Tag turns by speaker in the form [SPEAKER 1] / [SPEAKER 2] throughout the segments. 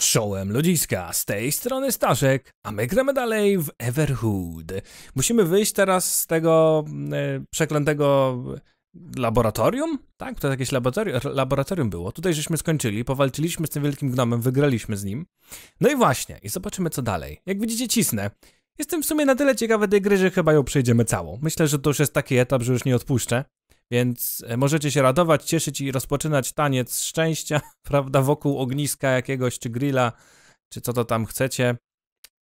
[SPEAKER 1] Czołem ludziska, z tej strony Staszek, a my gramy dalej w Everhood. Musimy wyjść teraz z tego e, przeklętego laboratorium? Tak, to jakieś laboratorium, laboratorium było. Tutaj żeśmy skończyli, powalczyliśmy z tym wielkim gnomem, wygraliśmy z nim. No i właśnie, i zobaczymy co dalej. Jak widzicie cisnę. Jestem w sumie na tyle ciekawy tej gry, że chyba ją przejdziemy całą. Myślę, że to już jest taki etap, że już nie odpuszczę. Więc e, możecie się radować, cieszyć i rozpoczynać taniec szczęścia, prawda, wokół ogniska jakiegoś, czy grilla, czy co to tam chcecie.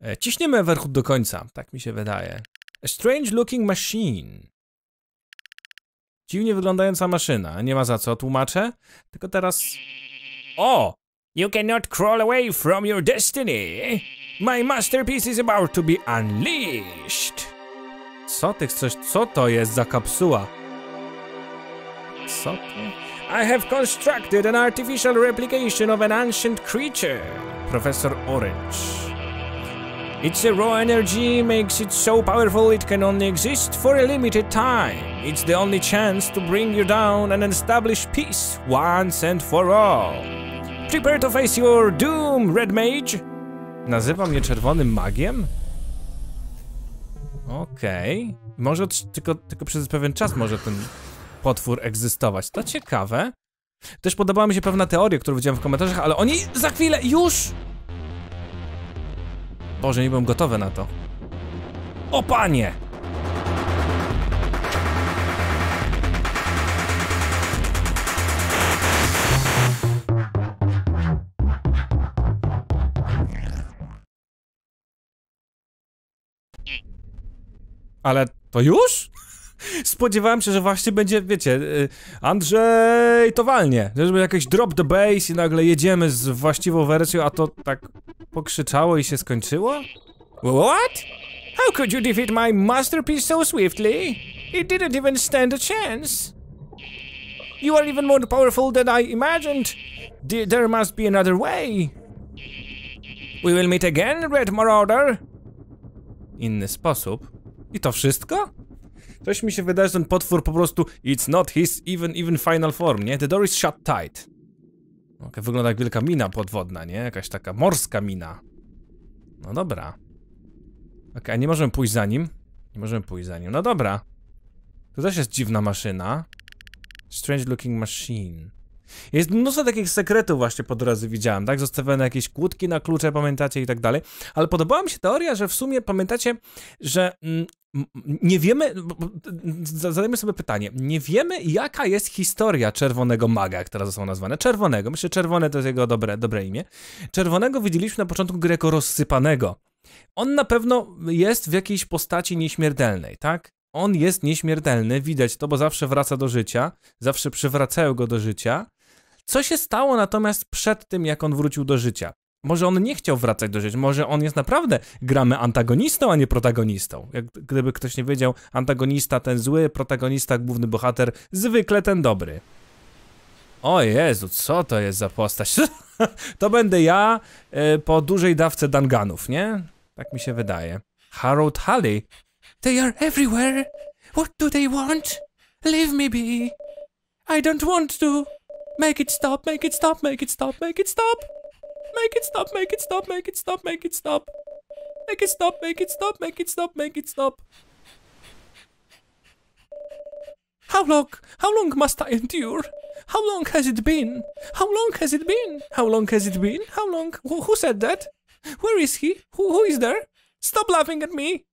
[SPEAKER 1] E, ciśniemy Everhood do końca, tak mi się wydaje. A strange looking machine. Dziwnie wyglądająca maszyna, nie ma za co, tłumaczę. Tylko teraz... O! You cannot crawl away from your destiny. My masterpiece is about to be unleashed. Co ty chcesz, co to jest za kapsuła? I have constructed an artificial replication of an ancient creature. Professor Orange. Its raw energy makes it so powerful it can only exist for a limited time. It's the only chance to bring you down and establish peace once and for all. Prepare to face your doom, Red Mage. Nazywa mnie czerwonym magiem? Okej. Okay. Może tylko, tylko przez pewien czas może ten potwór egzystować. To ciekawe. Też podobała mi się pewna teoria, którą widziałem w komentarzach, ale oni za chwilę już! Boże, nie byłem gotowy na to. O panie! Ale to już? Spodziewałem się, że właśnie będzie, wiecie, y, Andrzej to walnie, żeby jakieś drop the bass i nagle jedziemy z właściwą wersją, a to tak pokrzyczało i się skończyło? What? How could you defeat my masterpiece so swiftly? It didn't even stand a chance. You are even more powerful than I imagined. There must be another way. We will meet again, Red Marauder. Inny sposób. I to wszystko? Coś mi się wydaje, że ten potwór po prostu It's not his even, even final form, nie? The door is shut tight. Okay, wygląda jak wielka mina podwodna, nie? Jakaś taka morska mina. No dobra. Ok, a nie możemy pójść za nim? Nie możemy pójść za nim. No dobra. To też jest dziwna maszyna. Strange looking machine. Jest mnóstwo takich sekretów właśnie po drodze widziałem, tak? Zostawione jakieś kłódki na klucze, pamiętacie i tak dalej. Ale podobała mi się teoria, że w sumie pamiętacie, że mm, nie wiemy, zadajmy sobie pytanie, nie wiemy jaka jest historia Czerwonego Maga, jak teraz są nazwane. Czerwonego, myślę, Czerwone to jest jego dobre, dobre imię. Czerwonego widzieliśmy na początku Greko rozsypanego. On na pewno jest w jakiejś postaci nieśmiertelnej, tak? On jest nieśmiertelny, widać to, bo zawsze wraca do życia, zawsze przywracają go do życia. Co się stało natomiast przed tym, jak on wrócił do życia? Może on nie chciał wracać do życia, może on jest naprawdę, gramy antagonistą, a nie protagonistą. Jak gdyby ktoś nie wiedział, antagonista ten zły, protagonista główny bohater, zwykle ten dobry. O Jezu, co to jest za postać? to będę ja e, po dużej dawce danganów, nie? Tak mi się wydaje. Harold Halley. They are everywhere. What do they want? Leave me be. I don't want to. Make it stop, make it stop, make it stop, make it stop. Make it stop, make it stop, make it stop, make it stop. Make it stop, make it stop, make it stop, make it stop. How long, how long must I endure? How long has it been? How long has it been? How long has it been? How long? Who, who said that? Where is he? Who, who is there? Stop laughing at me!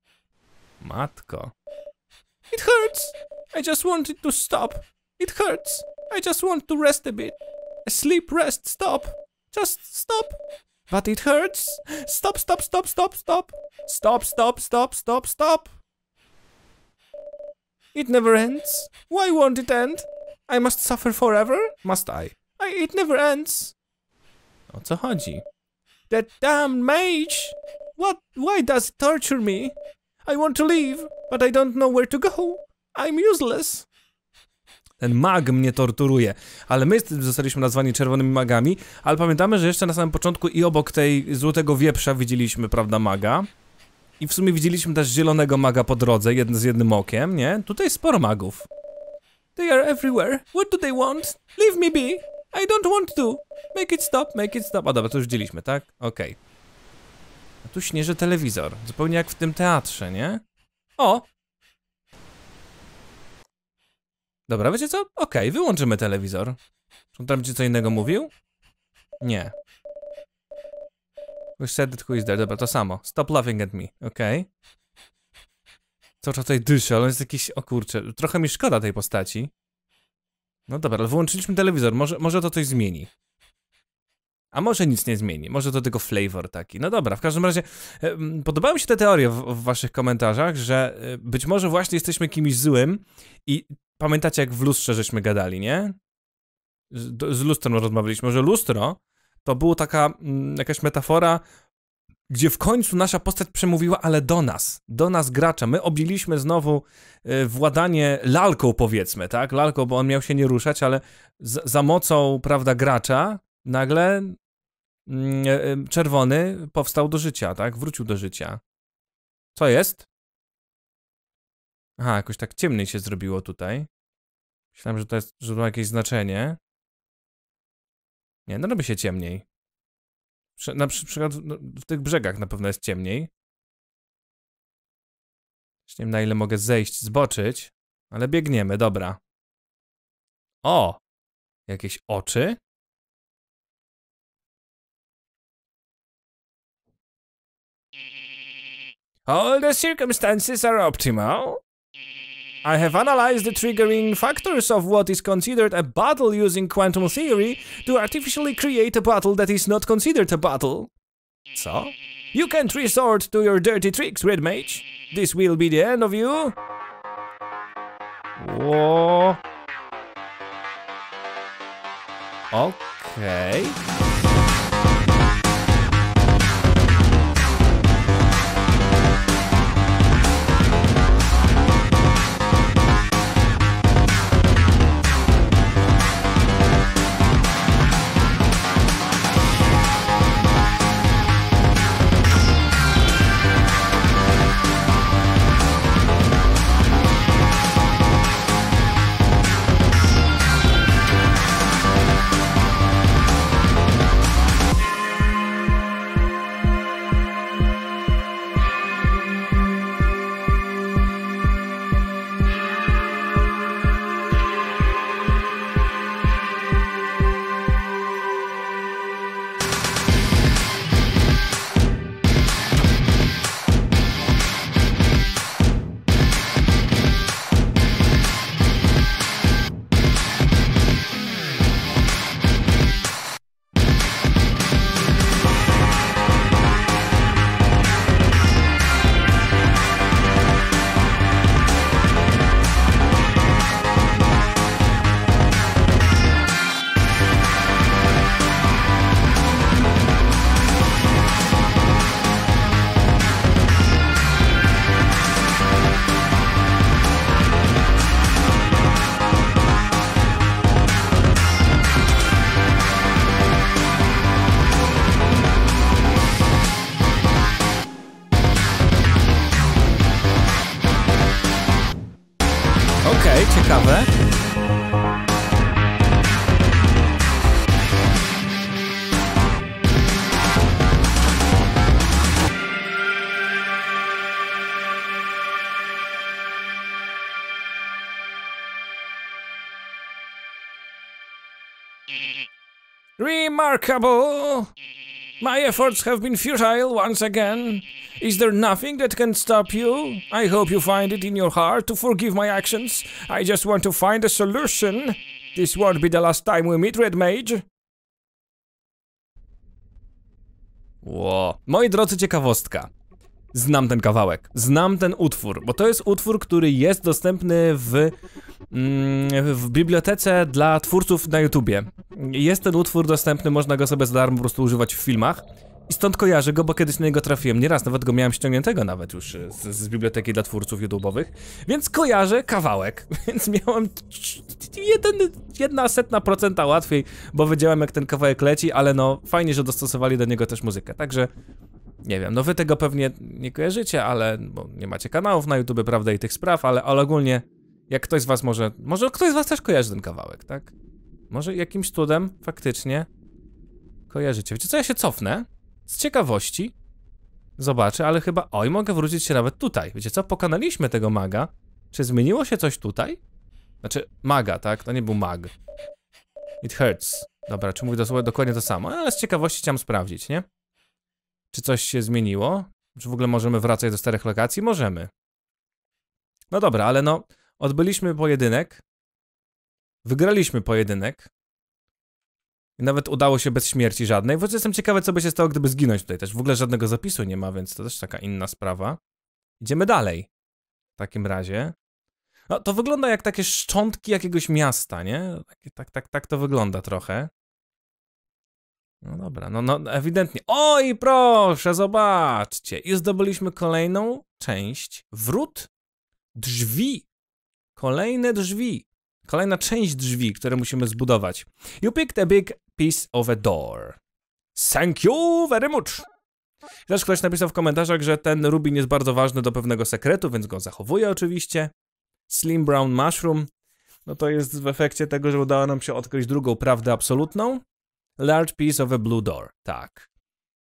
[SPEAKER 1] Matko. It hurts! I just want it to stop. It hurts. I just want to rest a bit. Sleep, rest, stop. Just stop. But it hurts. Stop, stop, stop, stop, stop. Stop, stop, stop, stop, stop. It never ends. Why won't it end? I must suffer forever? Must I? I it never ends. O co chodzi? That damn mage! What? Why does it torture me? I want to leave, but I don't know where to go. I'm useless. Ten mag mnie torturuje. Ale my zostaliśmy nazwani czerwonymi magami, ale pamiętamy, że jeszcze na samym początku i obok tej złotego wieprza widzieliśmy, prawda, maga. I w sumie widzieliśmy też zielonego maga po drodze, jedno z jednym okiem, nie? Tutaj sporo magów. They are everywhere. What do they want? Leave me be. I don't want to. Make it stop, make it stop. A dobra, to już widzieliśmy, tak? Okej. A tu śnieży telewizor. Zupełnie jak w tym teatrze, nie? O! Dobra, wiecie co? Okej, wyłączymy telewizor. Czy on tam ci co innego mówił? Nie. We said that who is there. Dobra, to samo. Stop laughing at me. Okej. Co czas tutaj dyszy, ale on jest jakiś... O kurczę, trochę mi szkoda tej postaci. No dobra, ale wyłączyliśmy telewizor. Może, może to coś zmieni. A może nic nie zmieni, może to tylko flavor taki. No dobra, w każdym razie e, podobały mi się te teorie w, w waszych komentarzach, że e, być może właśnie jesteśmy kimś złym i pamiętacie jak w lustrze żeśmy gadali, nie? Z, z lustrem rozmawialiśmy, że lustro to była taka mm, jakaś metafora, gdzie w końcu nasza postać przemówiła, ale do nas, do nas gracza. My objęliśmy znowu e, władanie lalką powiedzmy, tak? Lalką, bo on miał się nie ruszać, ale z, za mocą, prawda, gracza nagle mm, e, e, czerwony powstał do życia, tak? Wrócił do życia. Co jest? Aha, jakoś tak ciemniej się zrobiło tutaj. Myślałem, że to jest, że to ma jakieś znaczenie. Nie, no robi się ciemniej. Prze- Na przy- przykład w- no, w tych brzegach na pewno jest ciemniej. Jeszcze nie wiem na ile mogę zejść, zboczyć, ale biegniemy, dobra. O! Jakieś oczy? All the circumstances are optimal. I have analyzed the triggering factors of what is considered a battle using quantum theory to artificially create a battle that is not considered a battle. So? You can't resort to your dirty tricks, Red Mage. This will be the end of you. Whoa. Okay. Remarkable! My efforts have been futile once again. Is there nothing that can stop you? I hope you find it in your heart to forgive my actions. I just want to find a solution. This won't be the last time we meet, Red Mage. Ło. Moi drodzy, ciekawostka. Znam ten kawałek, znam ten utwór, bo to jest utwór, który jest dostępny w, mm, w bibliotece dla twórców na YouTubie. Jest ten utwór dostępny, można go sobie za darmo po prostu używać w filmach. I stąd kojarzę go, bo kiedyś na niego trafiłem. Nieraz, nawet go miałem ściągniętego nawet już z, z biblioteki dla twórców YouTube'owych, więc kojarzę kawałek, więc miałem jeden, jedna setna procenta łatwiej, bo wiedziałem jak ten kawałek leci, ale no fajnie, że dostosowali do niego też muzykę, także nie wiem, no wy tego pewnie nie kojarzycie, ale bo nie macie kanałów na YouTube, prawda, i tych spraw, ale, ale ogólnie jak ktoś z was może, może ktoś z was też kojarzy ten kawałek, tak? Może jakimś cudem faktycznie kojarzycie. Wiecie co, ja się cofnę z ciekawości. Zobaczę, ale chyba... Oj, mogę wrócić się nawet tutaj. Wiecie co, pokonaliśmy tego maga. Czy zmieniło się coś tutaj? Znaczy, maga, tak? To nie był mag. It hurts. Dobra, czy mówię dosłownie dokładnie to samo? Ale z ciekawości chciałem sprawdzić, nie? Czy coś się zmieniło? Czy w ogóle możemy wracać do starych lokacji? Możemy. No dobra, ale no, odbyliśmy pojedynek. Wygraliśmy pojedynek. I nawet udało się bez śmierci żadnej. W jestem ciekawy, co by się stało, gdyby zginąć tutaj też. W ogóle żadnego zapisu nie ma, więc to też taka inna sprawa. Idziemy dalej. W takim razie. No, to wygląda jak takie szczątki jakiegoś miasta, nie? Tak, tak, tak, tak to wygląda trochę. No dobra, no, no ewidentnie. Oj, proszę, zobaczcie. I zdobyliśmy kolejną część. Wrót drzwi. Kolejne drzwi. Kolejna część drzwi, które musimy zbudować. You picked a big piece of a door. Thank you very much. Też ktoś napisał w komentarzach, że ten rubin jest bardzo ważny do pewnego sekretu, więc go zachowuję oczywiście. Slim Brown Mushroom. No to jest w efekcie tego, że udało nam się odkryć drugą prawdę absolutną. Large piece of a blue door. Tak.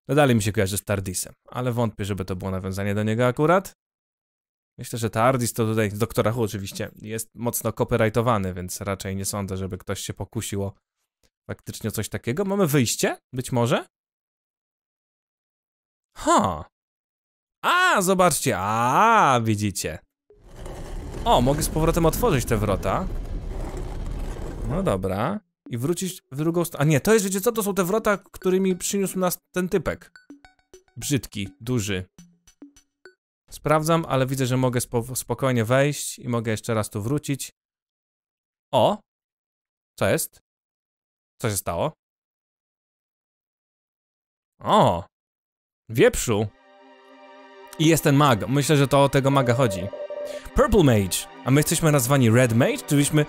[SPEAKER 1] Dalej mi się kojarzy z Tardisem, ale wątpię, żeby to było nawiązanie do niego akurat. Myślę, że Tardis to tutaj, z Doktora oczywiście, jest mocno copyrightowany, więc raczej nie sądzę, żeby ktoś się pokusił o faktycznie coś takiego. Mamy wyjście? Być może? Ha! A, zobaczcie, a, widzicie. O, mogę z powrotem otworzyć te wrota. No dobra. I wrócić w drugą stronę. A nie, to jest, wiecie co, to są te wrota, którymi przyniósł nas ten typek. Brzydki, duży. Sprawdzam, ale widzę, że mogę spo spokojnie wejść i mogę jeszcze raz tu wrócić. O! Co jest? Co się stało? O! Wieprzu! I jest ten mag. Myślę, że to o tego maga chodzi. Purple Mage. A my jesteśmy nazwani Red Mage? Czy byliśmy...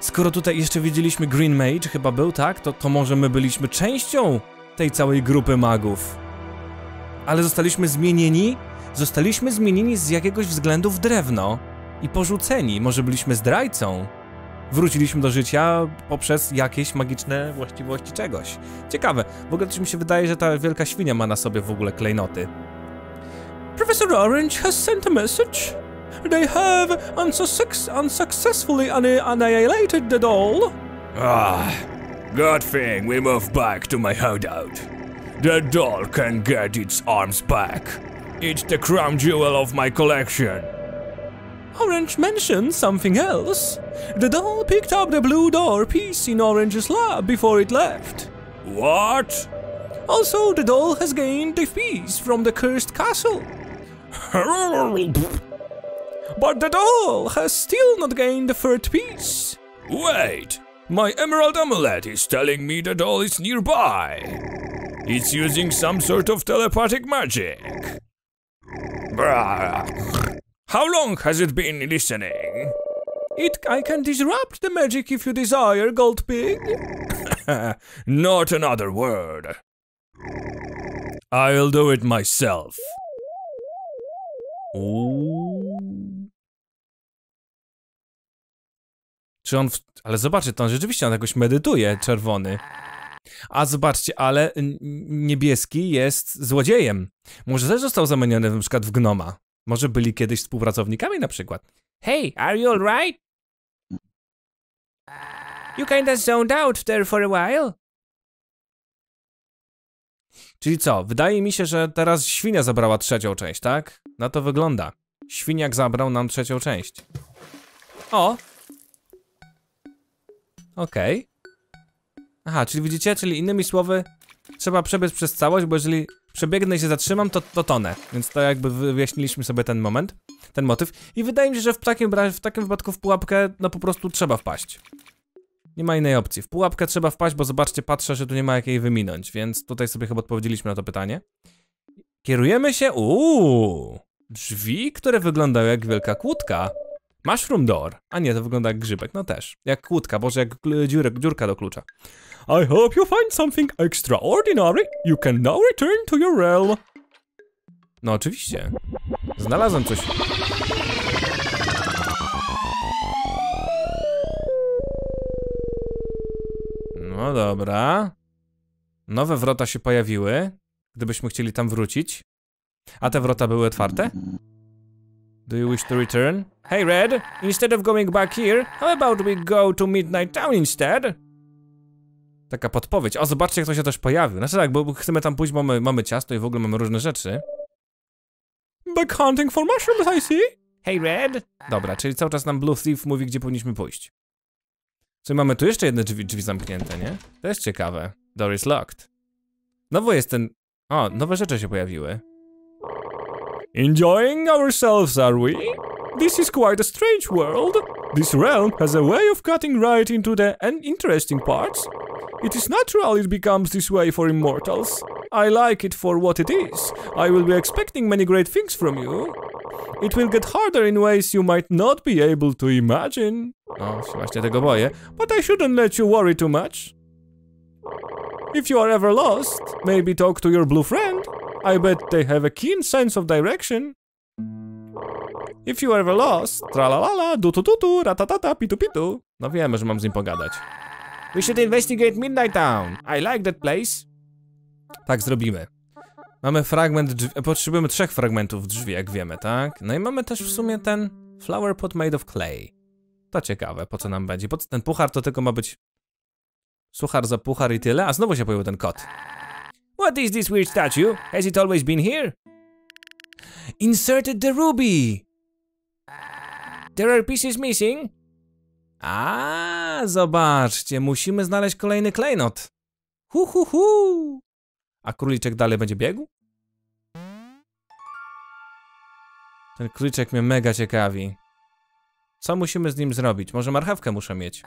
[SPEAKER 1] Skoro tutaj jeszcze widzieliśmy Green Mage, chyba był, tak? To, to może my byliśmy częścią tej całej grupy magów. Ale zostaliśmy zmienieni? Zostaliśmy zmienieni z jakiegoś względu w drewno. I porzuceni. Może byliśmy zdrajcą? Wróciliśmy do życia poprzez jakieś magiczne właściwości czegoś. Ciekawe. W ogóle coś mi się wydaje, że ta wielka świnia ma na sobie w ogóle klejnoty. Professor Orange has sent a message. They have unsuc unsuccessfully annihilated the doll.
[SPEAKER 2] Ah, good thing we moved back to my hideout. The doll can get its arms back. It's the crown jewel of my collection.
[SPEAKER 1] Orange mentioned something else. The doll picked up the blue door piece in Orange's lab before it left.
[SPEAKER 2] What?
[SPEAKER 1] Also, the doll has gained the piece from the cursed castle. But the doll has still not gained the third piece.
[SPEAKER 2] Wait, my emerald amulet is telling me the doll is nearby. It's using some sort of telepathic magic. How long has it been listening?
[SPEAKER 1] It I can disrupt the magic if you desire, Gold Pig.
[SPEAKER 2] Not another word. I'll do it myself.
[SPEAKER 1] Ooh. Czy on. W... Ale zobaczcie, to on rzeczywiście on jakoś medytuje, czerwony. A zobaczcie, ale niebieski jest złodziejem. Może też został zamieniony na przykład w gnoma. Może byli kiedyś współpracownikami na przykład. Hey, are you alright? You kinda zoned out there for a while. Czyli co? Wydaje mi się, że teraz świnia zabrała trzecią część, tak? Na to wygląda. Świniak zabrał nam trzecią część. O, Okej. Okay. Aha, czyli widzicie, czyli innymi słowy trzeba przebiec przez całość, bo jeżeli przebiegnę i się zatrzymam, to, to tonę. Więc to jakby wyjaśniliśmy sobie ten moment, ten motyw. I wydaje mi się, że w takim, w takim wypadku w pułapkę, no po prostu trzeba wpaść. Nie ma innej opcji. W pułapkę trzeba wpaść, bo zobaczcie, patrzę, że tu nie ma jakiej wyminąć, więc tutaj sobie chyba odpowiedzieliśmy na to pytanie. Kierujemy się... Uuu, drzwi, które wyglądają jak wielka kłódka. Mushroom door. A nie, to wygląda jak grzybek. No też. Jak kłódka, boże, jak dziurek, dziurka do klucza. I hope you find something extraordinary. You can now return to your realm. No oczywiście. Znalazłem coś. No dobra. Nowe wrota się pojawiły. Gdybyśmy chcieli tam wrócić. A te wrota były otwarte? Do you wish to return? Hey Red, instead of going back here, how about we go to Midnight Town instead? Taka podpowiedź. O, zobaczcie, jak to się też pojawił. Znaczy tak, bo chcemy tam pójść, mamy, mamy ciasto i w ogóle mamy różne rzeczy. Back hunting for mushrooms, I see. Hey Red. Dobra, czyli cały czas nam Blue Thief mówi, gdzie powinniśmy pójść. Czyli mamy tu jeszcze jedne drzwi, drzwi zamknięte, nie? To jest ciekawe. Door is locked. Nowo jest ten... O, nowe rzeczy się pojawiły. Enjoying ourselves, are we? This is quite a strange world. This realm has a way of cutting right into the uninteresting parts. It is natural it becomes this way for immortals. I like it for what it is. I will be expecting many great things from you. It will get harder in ways you might not be able to imagine. O, się właśnie tego boję. But I shouldn't let you worry too much. If you are ever lost, maybe talk to your blue friend. I bet they have a keen sense of direction. If you ever lost, tralalala, du tu tu tu, ratatata, pitu pitu. No wiemy, że mam z nim pogadać. We should investigate Midnight Town. I like that place. Tak zrobimy. Mamy fragment drzwi, potrzebujemy trzech fragmentów drzwi, jak wiemy, tak? No i mamy też w sumie ten flower pot made of clay. To ciekawe, po co nam będzie. Po co ten puchar to tylko ma być suchar za puchar i tyle, a znowu się pojawił ten kot. What is this weird statue? Has it always been here? Inserted the ruby! There are pieces missing. A, zobaczcie, musimy znaleźć kolejny klejnot. Hu, hu, hu. A króliczek dalej będzie biegł? Ten króliczek mnie mega ciekawi. Co musimy z nim zrobić? Może marchewkę muszę mieć.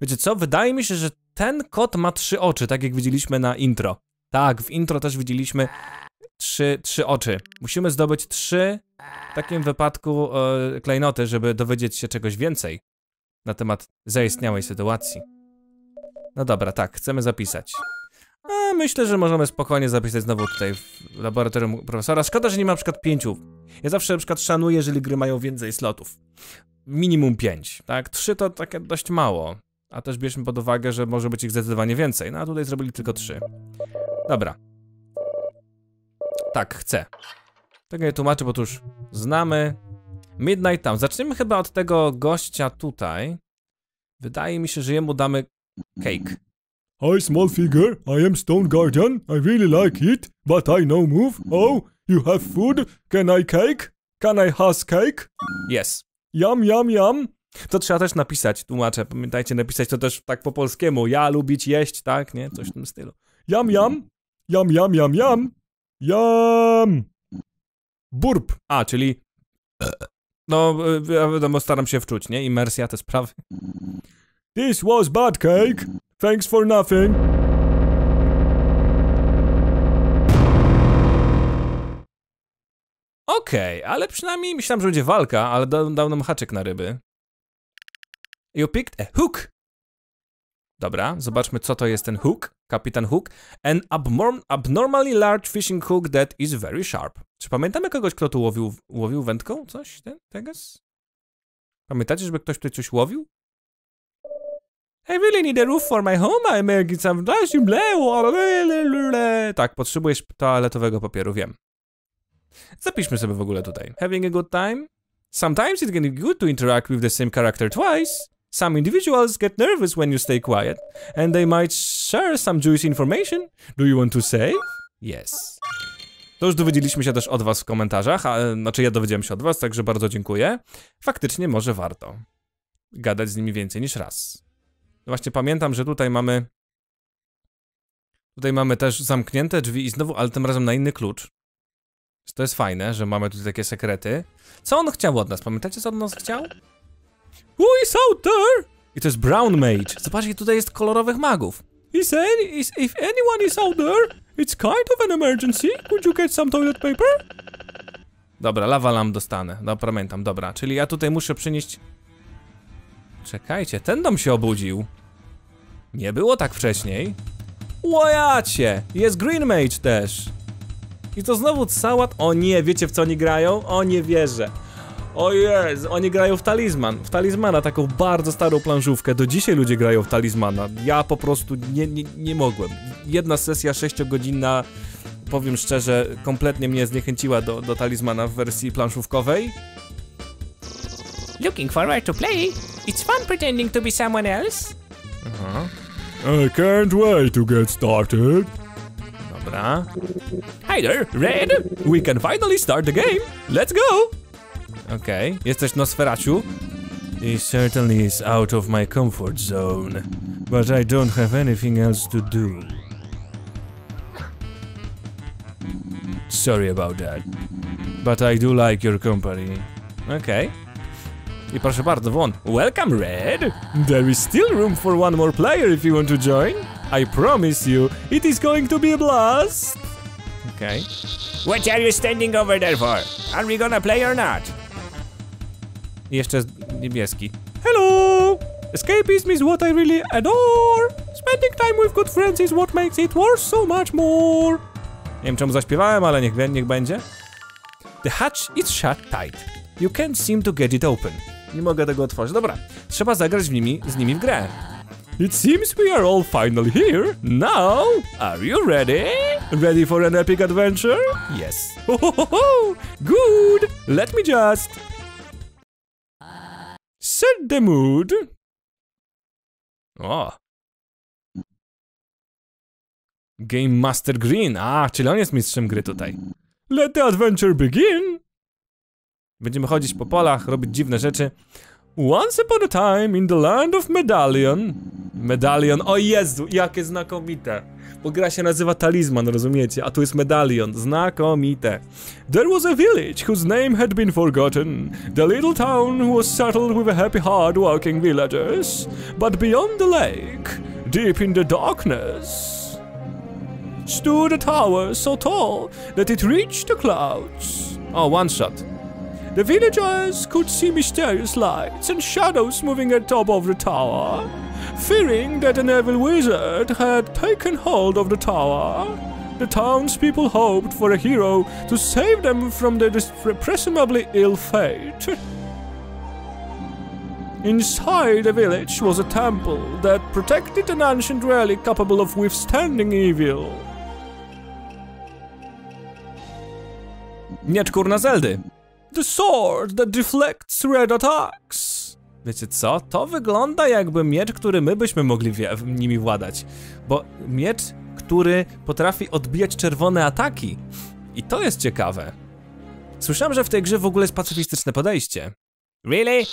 [SPEAKER 1] Wiecie co? Wydaje mi się, że ten kot ma trzy oczy, tak jak widzieliśmy na intro. Tak, w intro też widzieliśmy trzy, trzy oczy. Musimy zdobyć trzy, w takim wypadku, e, klejnoty, żeby dowiedzieć się czegoś więcej na temat zaistniałej sytuacji. No dobra, tak, chcemy zapisać. A myślę, że możemy spokojnie zapisać znowu tutaj w laboratorium profesora. Szkoda, że nie ma na przykład pięciu. Ja zawsze na przykład szanuję, jeżeli gry mają więcej slotów. Minimum pięć, tak? Trzy to takie dość mało. A też bierzmy pod uwagę, że może być ich zdecydowanie więcej. No a tutaj zrobili tylko trzy. Dobra. Tak, chcę. Tego nie tłumaczę, bo tu już znamy. Midnight Town. Zaczniemy chyba od tego gościa tutaj. Wydaje mi się, że jemu damy cake.
[SPEAKER 3] Hi, small figure. I am Stone Guardian. I really like it, but I no move. Oh, you have food? Can I cake? Can I has cake?
[SPEAKER 1] Yes.
[SPEAKER 3] Yum, yum, yum.
[SPEAKER 1] To trzeba też napisać, tłumaczę. Pamiętajcie, napisać to też tak po polskiemu. Ja lubić jeść, tak? Nie? Coś w tym stylu.
[SPEAKER 3] Yum, yum. Yum, yum, yum, yum. Yum.
[SPEAKER 1] Burp. A, czyli... No, y, ja wiadomo, staram się wczuć, nie? Imersja, te sprawy.
[SPEAKER 3] This was bad cake. Thanks for nothing.
[SPEAKER 1] Okej, ale przynajmniej myślałem, że będzie walka, ale dał, dał nam haczyk na ryby. You picked a hook. Dobra, zobaczmy co to jest ten hook. Kapitan Hook. An abnorm abnormally large fishing hook that is very sharp. Czy pamiętamy kogoś, kto tu łowił, łowił wędką? Coś? Ten? Pamiętacie, żeby ktoś tutaj coś łowił? I really need a roof for my home. I'm making some Tak, potrzebujesz toaletowego papieru, wiem. Zapiszmy sobie w ogóle tutaj. Having a good time? Sometimes it can be good to interact with the same character twice. Some individuals get nervous when you stay quiet, and they might share some juicy information. Do you want to save? Yes. To już dowiedzieliśmy się też od was w komentarzach, a, znaczy ja dowiedziałem się od was, także bardzo dziękuję. Faktycznie może warto gadać z nimi więcej niż raz. No właśnie pamiętam, że tutaj mamy... Tutaj mamy też zamknięte drzwi i znowu, ale tym razem na inny klucz. To jest fajne, że mamy tutaj takie sekrety. Co on chciał od nas? Pamiętacie, co od nas chciał? Who is out there? I to jest Brown Mage. Zobaczcie, tutaj jest kolorowych magów. Is any, is, if anyone is out there, it's kind of an emergency. Could you get some toilet paper? Dobra, lava lamp dostanę. No, pamiętam, dobra. Czyli ja tutaj muszę przynieść... Czekajcie, ten dom się obudził. Nie było tak wcześniej. Łojacie! Jest Green Mage też. I to znowu cała... O nie, wiecie w co oni grają? O nie wierzę. O Jezu, oni grają w talizman. W talizmana, taką bardzo starą planżówkę. Do dzisiaj ludzie grają w talizmana. Ja po prostu nie, nie, nie mogłem. Jedna sesja sześciogodzinna, powiem szczerze, kompletnie mnie zniechęciła do, do talizmana w wersji planszówkowej.
[SPEAKER 4] Looking forward to play. It's fun pretending to be someone else.
[SPEAKER 1] Aha,
[SPEAKER 3] I can't wait to get started.
[SPEAKER 1] dobra. Hi there, Red! We can finally start the game! Let's go! Okej, jesteś Nosferaciu? He certainly is out of my comfort zone, but I don't have anything else to do. Sorry about that, but I do like your company. Okej. I proszę bardzo, won. Welcome, Red! There is still room for one more player if you want to join. I promise you, it is going to be a blast! Okej.
[SPEAKER 4] What are you standing over there for? Are we gonna play or not?
[SPEAKER 1] I jeszcze niebieski. Hello! Escapism is what I really adore! Spending time with good friends is what makes it worth so much more! Nie wiem czemu zaśpiewałem, ale niech, niech będzie. The hatch is shut tight. You can't seem to get it open. Nie mogę tego otworzyć. Dobra, trzeba zagrać z nimi, z nimi w grę. It seems we are all finally here. Now, are you ready? Ready for an epic adventure? Yes. Ho, ho, ho. Good. Let me just set the mood. O. Game Master Green. A, czyli on jest mistrzem gry tutaj. Let the adventure begin. Będziemy chodzić po polach, robić dziwne rzeczy. Once upon a time in the land of Medallion. Medallion, o Jezu, jakie znakomite. Bo gra się nazywa Talizman, rozumiecie? A tu jest Medallion, znakomite. There was a village whose name had been forgotten. The little town was settled with a happy, hard-working villagers. But beyond the lake, deep in the darkness, stood a tower so tall that it reached the clouds. Oh, one shot. The villagers could see mysterious lights and shadows moving at top of the tower. Fearing that an evil wizard had taken hold of the tower, the townspeople hoped for a hero to save them from their presumably ill fate. Inside the village was a temple that protected an ancient relic capable of withstanding evil. Miecz kurna Zeldy. The sword that deflects red attacks. Wiecie co? To wygląda jakby miecz, który my byśmy mogli nimi władać. Bo miecz, który potrafi odbijać czerwone ataki. I to jest ciekawe. Słyszałem, że w tej grze w ogóle jest pacyfistyczne podejście.
[SPEAKER 4] Really?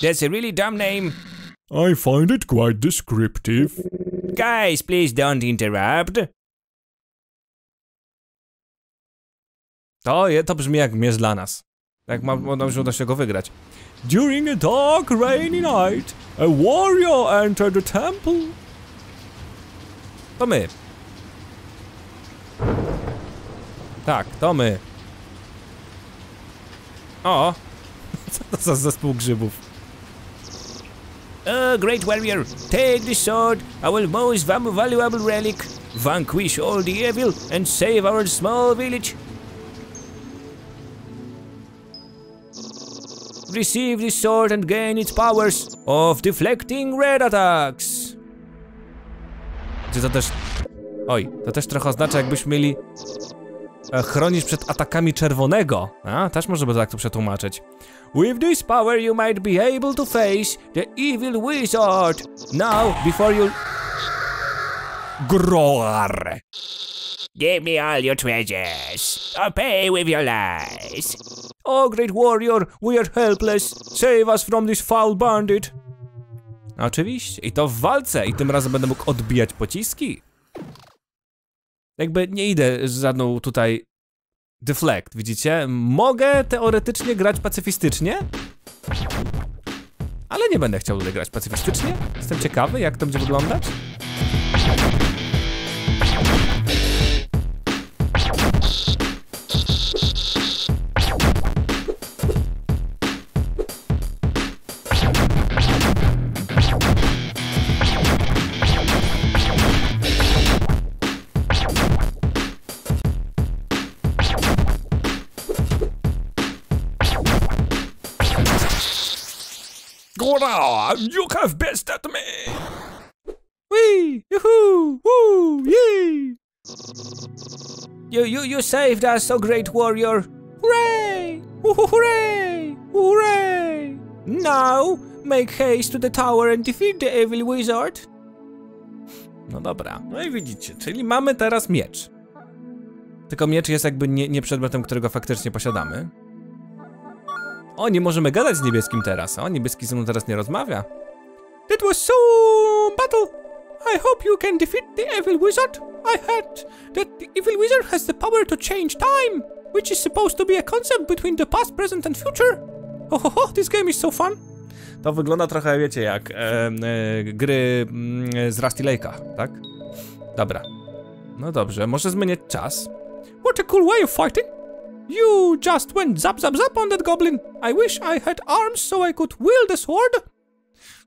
[SPEAKER 4] That's a really dumb name.
[SPEAKER 3] I find it quite descriptive.
[SPEAKER 4] Guys, please don't interrupt.
[SPEAKER 1] To, je, to brzmi jak miecz dla nas. Jak ma, ma nam się uda się go wygrać. During a dark, rainy night, a warrior entered the temple. To my. Tak, to my. O! Co to za zespół grzybów?
[SPEAKER 4] Oh, great warrior, take this sword, our most valuable relic. Vanquish all the evil and save our small village. Receive this sword and gain its powers of deflecting red attacks.
[SPEAKER 1] Czy to też... Oj, to też trochę oznacza jakbyśmy mieli... E, chronić przed atakami czerwonego. A, też może by tak to przetłumaczyć.
[SPEAKER 4] With this power, you might be able to face the evil wizard. Now, before you
[SPEAKER 1] Groar!
[SPEAKER 4] give me all your treasures, or pay with your lives. Oh, great warrior, we are helpless. Save us from this foul bandit.
[SPEAKER 1] Oczywiście. I to w walce. I tym razem będę mógł odbijać pociski. Jakby nie idę z żadną tutaj deflect, widzicie? Mogę teoretycznie grać pacyfistycznie, ale nie będę chciał tutaj grać pacyfistycznie. Jestem ciekawy, jak to będzie wyglądać.
[SPEAKER 2] You have bested me!
[SPEAKER 4] Wee! Yoo-hoo! Woo! Yay! You, you, you saved us, O great warrior! Hooray! Woo-hoo, Hooray! Hooray! Now, make haste to the tower and defeat the evil wizard.
[SPEAKER 1] No dobra, no i widzicie, czyli mamy teraz miecz. Tylko miecz jest jakby nie, nie przedmiotem, którego faktycznie posiadamy. O, nie możemy gadać z niebieskim teraz. O, niebieski ze mną teraz nie rozmawia.
[SPEAKER 4] That was so battle. I hope you can defeat the evil wizard. I heard that the evil wizard has the power to change time, which is supposed to be a concept between the past, present and future. Oh, ho, ho, this game is so fun.
[SPEAKER 1] To wygląda trochę, wiecie, jak e, e, gry mm, z Rusty Lake'a, tak? Dobra. No dobrze, może zmieniać czas.
[SPEAKER 4] What a cool way of fighting. You just went zap zap zap on that goblin. I wish I had arms so I could wield the sword.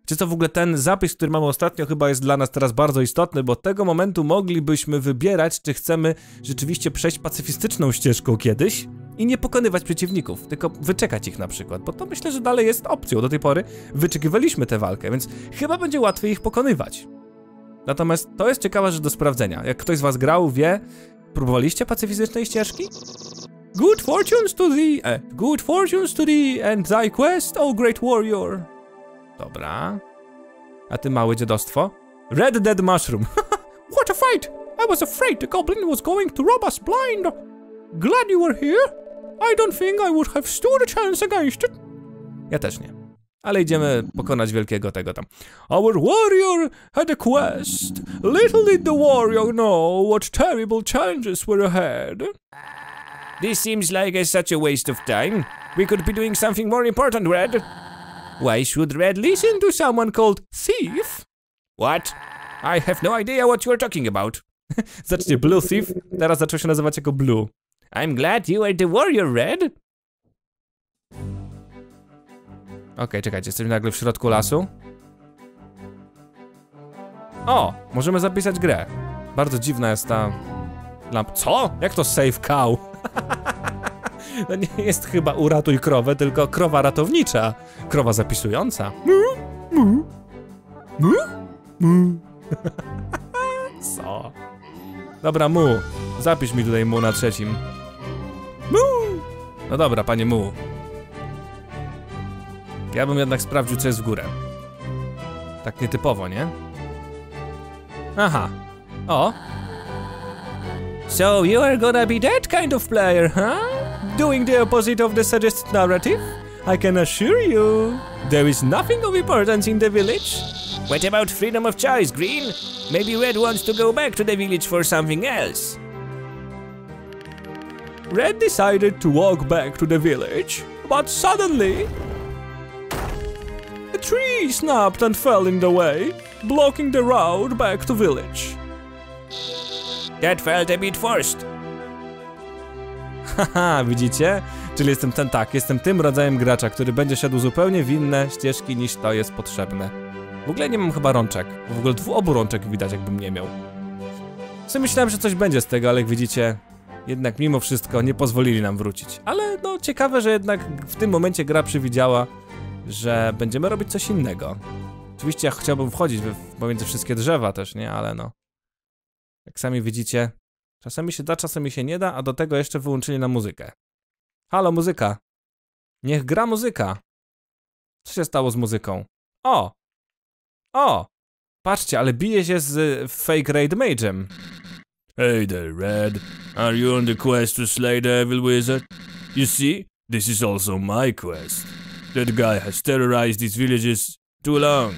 [SPEAKER 1] Czy co w ogóle ten zapis, który mamy ostatnio, chyba jest dla nas teraz bardzo istotny, bo od tego momentu moglibyśmy wybierać, czy chcemy rzeczywiście przejść pacyfistyczną ścieżką kiedyś i nie pokonywać przeciwników, tylko wyczekać ich na przykład, bo to myślę, że dalej jest opcją. Do tej pory wyczekiwaliśmy tę walkę, więc chyba będzie łatwiej ich pokonywać. Natomiast to jest ciekawe rzecz do sprawdzenia. Jak ktoś z was grał, wie, próbowaliście pacyfistycznej ścieżki?
[SPEAKER 4] Good fortunes to thee, eh, good fortunes to thee and thy quest, O great warrior.
[SPEAKER 1] Dobra. A ty małe dziadostwo? Red Dead Mushroom.
[SPEAKER 4] What a fight! I was afraid the goblin was going to rob us blind. Glad you were here. I don't think I would have stood a chance against it.
[SPEAKER 1] Ja też nie. Ale idziemy pokonać wielkiego tego tam.
[SPEAKER 4] Our warrior had a quest. Little did the warrior know what terrible challenges were ahead.
[SPEAKER 2] This seems like a, such a waste of time. We could be doing something more important, Red.
[SPEAKER 4] Why should Red listen to someone called Thief?
[SPEAKER 2] What? I have no idea what you are talking about.
[SPEAKER 1] Zacznie Blue Thief, teraz zaczął się nazywać jako Blue.
[SPEAKER 4] I'm glad you are the warrior, Red.
[SPEAKER 1] Okej, okay, czekajcie, jesteśmy nagle w środku lasu. O, możemy zapisać grę. Bardzo dziwna jest ta lampa. Co? Jak to save cow? To nie jest chyba uratuj krowę, tylko krowa ratownicza. Krowa zapisująca. Co? Dobra, mu. Zapisz mi tutaj mu na trzecim. Mu! No dobra, panie mu. Ja bym jednak sprawdził, co jest w górę. Tak nietypowo, nie? Aha. O.
[SPEAKER 4] So you are gonna be that kind of player, huh? doing the opposite of the suggested narrative? I can assure you, there is nothing of importance in the village.
[SPEAKER 2] What about freedom of choice, Green? Maybe Red wants to go back to the village for something else.
[SPEAKER 4] Red decided to walk back to the village, but suddenly... A tree snapped and fell in the way, blocking the road back to village.
[SPEAKER 2] That felt a bit forced.
[SPEAKER 1] Haha, widzicie? Czyli jestem ten tak, jestem tym rodzajem gracza, który będzie szedł zupełnie w inne ścieżki niż to jest potrzebne. W ogóle nie mam chyba rączek. W ogóle dwu obu rączek widać jakbym nie miał. Co myślałem, że coś będzie z tego, ale jak widzicie, jednak mimo wszystko nie pozwolili nam wrócić. Ale no ciekawe, że jednak w tym momencie gra przewidziała, że będziemy robić coś innego. Oczywiście ja chciałbym wchodzić pomiędzy wszystkie drzewa też, nie? Ale no. Jak sami widzicie, Czasami się da, czasami się nie da, a do tego jeszcze wyłączyli na muzykę. Halo, muzyka. Niech gra muzyka. Co się stało z muzyką? O! O! Patrzcie, ale bije się z Fake Raid Mage'em.
[SPEAKER 2] Hey there, Red. Are you on the quest to slay the evil wizard? You see, this is also my quest. That guy has terrorized these villages too long.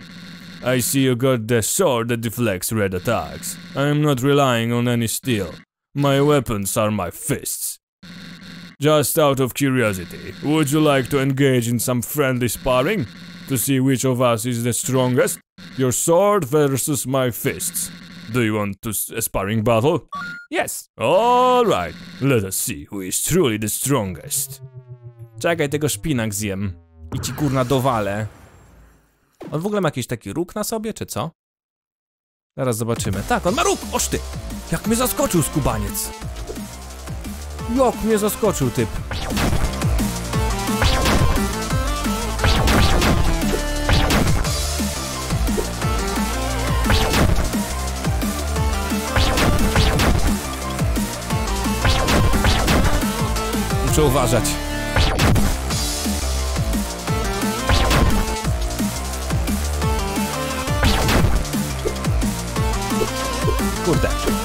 [SPEAKER 2] I see you got the sword that deflects red attacks. I am not relying on any steel. My weapons are my fists. Just out of curiosity, would you like to engage in some friendly sparring? To see which of us is the strongest? Your sword versus my fists. Do you want to a sparring battle?
[SPEAKER 1] Yes.
[SPEAKER 2] Alright, let us see who is truly the strongest.
[SPEAKER 1] Czekaj, tego szpinak zjem. I ci kurna dowalę. On w ogóle ma jakiś taki róg na sobie, czy co? Zaraz zobaczymy. Tak, on ma róg! Oż! Jak mnie zaskoczył skubaniec! Jak mnie zaskoczył typ! Muszę uważać. Kurtek.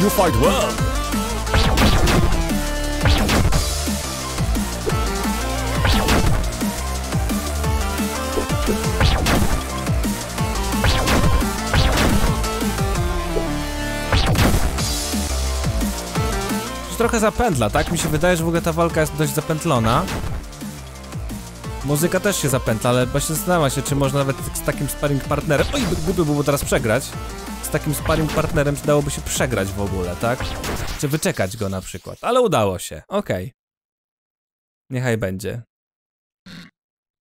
[SPEAKER 1] You fight well. Trochę zapętla, tak? Mi się wydaje, że w ogóle ta walka jest dość zapętlona. Muzyka też się zapętla, ale właśnie zastanawiam się, czy można nawet z takim sparring partnerem... Oj, głupio byłoby teraz przegrać. Z takim sparring partnerem dałoby się przegrać w ogóle, tak? Czy wyczekać go na przykład. Ale udało się, okej. Niechaj będzie.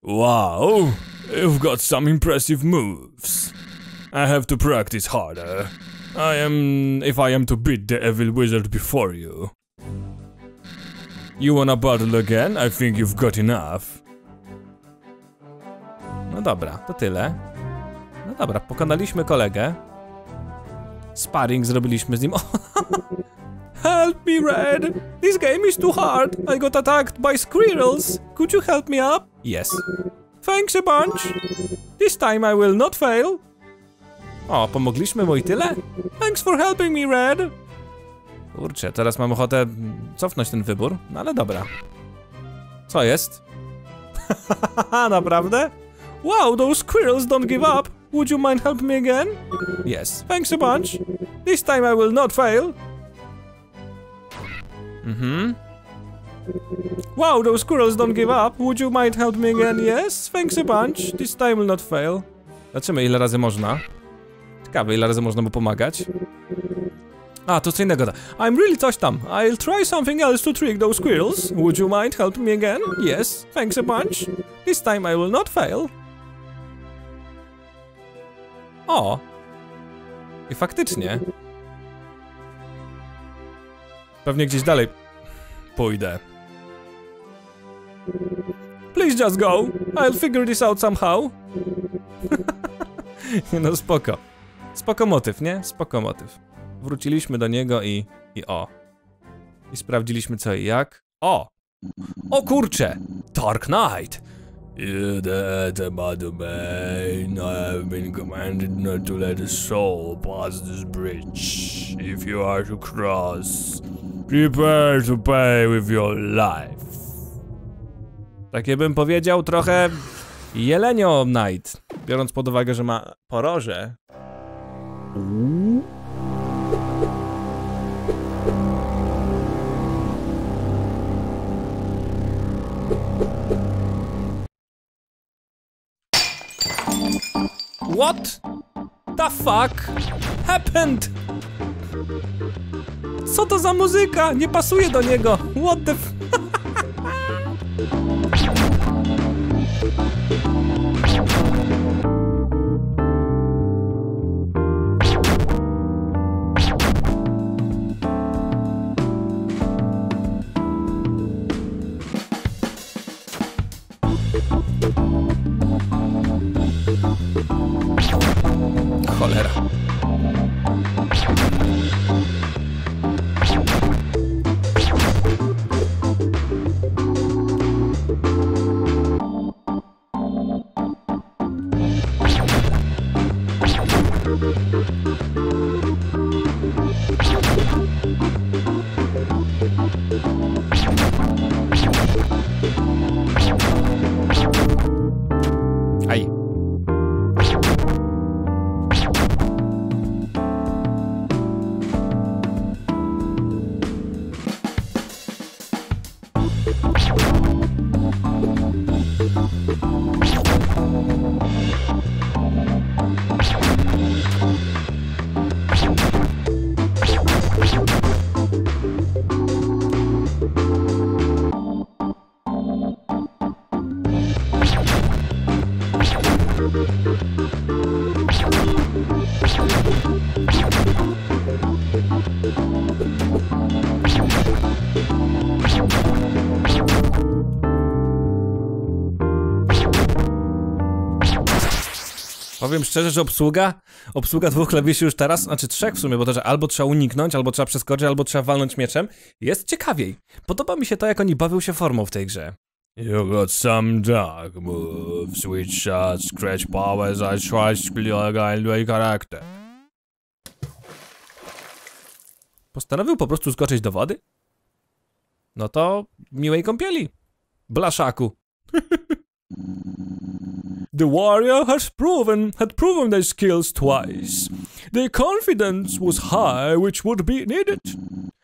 [SPEAKER 2] Wow, you've got some impressive moves. I have to practice harder. I am. if I am to beat the evil wizard before you. You wanna battle again? I think you've got enough.
[SPEAKER 1] No dobra, to tyle. No dobra, pokonaliśmy kolegę. Sparring zrobiliśmy z nim. help me, Red! This game is too hard. I got attacked by squirrels. Could you help me up? Yes. Thanks a bunch. This time I will not fail. O, pomogliśmy mu i tyle? Thanks for helping me, Red. Kurczę, teraz mam ochotę cofnąć ten wybór, no ale dobra. Co jest? Naprawdę? Wow, those squirrels don't give up. Would you mind helping me again? Yes. Thanks a bunch. This time I will not fail. Mhm. Wow, those squirrels don't give up. Would you mind help me again? Yes. Thanks a bunch. This time will not fail. Zobaczymy ile razy można. Ciekawe ile razy można mu pomagać. A, to co innego. I'm really touched tam. I'll try something else to trick those squirrels. Would you mind helping me again? Yes. Thanks a bunch. This time I will not fail. O! I faktycznie. Pewnie gdzieś dalej pójdę. Please just go. I'll figure this out somehow. no spoko. Spoko motyw, nie? Spoko motyw. Wróciliśmy do niego i... i o. I sprawdziliśmy co i jak. O! O kurcze! Dark Knight!
[SPEAKER 2] You the the domain. I have been commanded not to let a soul pass this bridge. If you are to cross, prepare to pay with your life.
[SPEAKER 1] Takie bym powiedział trochę jelenio Knight. Biorąc pod uwagę, że ma poroże. What the fuck happened? Co to za muzyka? Nie pasuje do niego. What the f... Powiem szczerze, że obsługa, obsługa dwóch klawiszy już teraz, znaczy trzech w sumie, bo to, że albo trzeba uniknąć, albo trzeba przeskoczyć, albo trzeba walnąć mieczem, jest ciekawiej. Podoba mi się to, jak oni bawią się formą w tej grze.
[SPEAKER 2] You got some dark moves, switch shots, scratch powers, I try to play a character.
[SPEAKER 1] Postanowił po prostu skoczyć do wody? No to miłej kąpieli. Blaszaku. The warrior has proven had proven their skills twice. Their confidence was high, which would be needed.